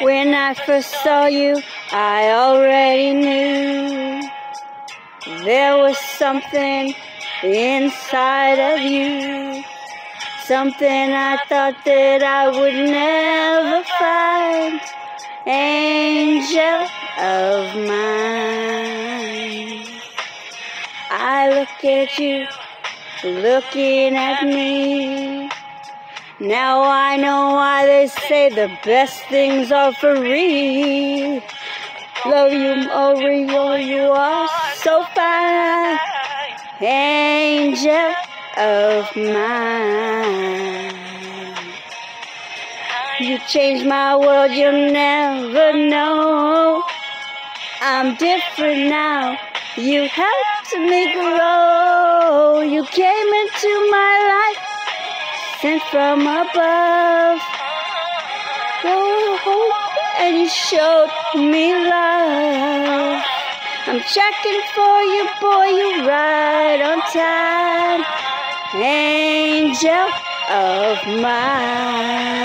When I first saw you, I already knew there was something inside of you. Something I thought that I would never find. Angel of mine. I look at you, looking at me. Now I know why they say the best things are free. Love you, Mario, you are so fine. Angel of mine. You changed my world, you'll never know. I'm different now. You helped me grow. You came into my life sent from above. Oh, and you showed me love. I'm checking for you, boy, you right on time. Angel of mine.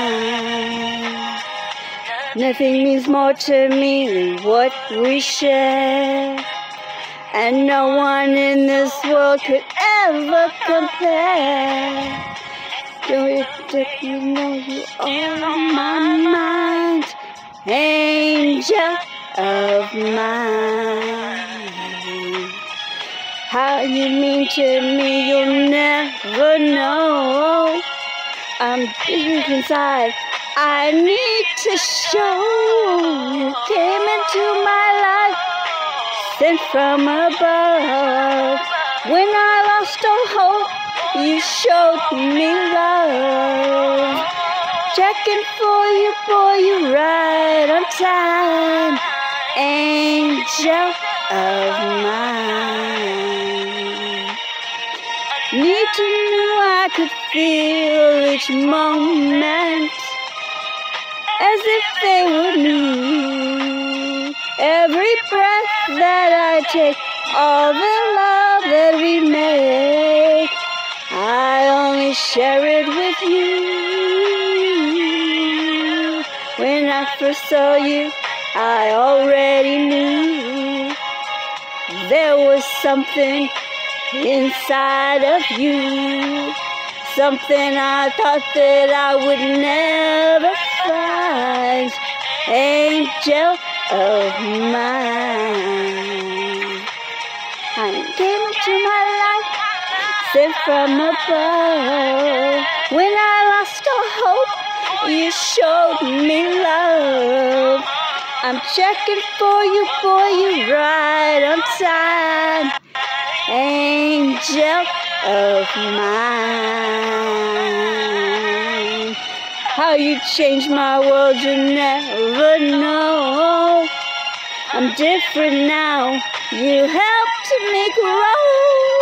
Nothing means more to me than what we share. And no one in this world could ever compare. That you know you are on my mind, angel of mine. How you mean to me, you'll never know. I'm deep inside. I need to show you came into my life, sent from above. When I lost all hope, you showed me love. Checking for you, boy, you right on time. Angel of mine. Need to know I could feel each moment as if they were new. Every breath that I take, all the love that we make, I share it with you. When I first saw you, I already knew there was something inside of you. Something I thought that I would never find. Angel of mine. Sent from above. When I lost all hope, you showed me love. I'm checking for you, boy, you right on time. Angel of mine. How you changed my world, you never know. I'm different now. You helped me grow.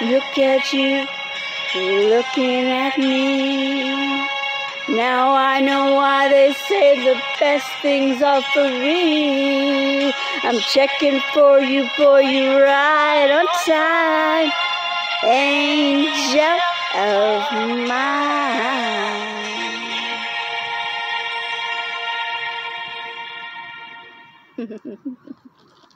Look at you, looking at me. Now I know why they say the best things are for real. I'm checking for you, boy, you right on time. Angel of mine.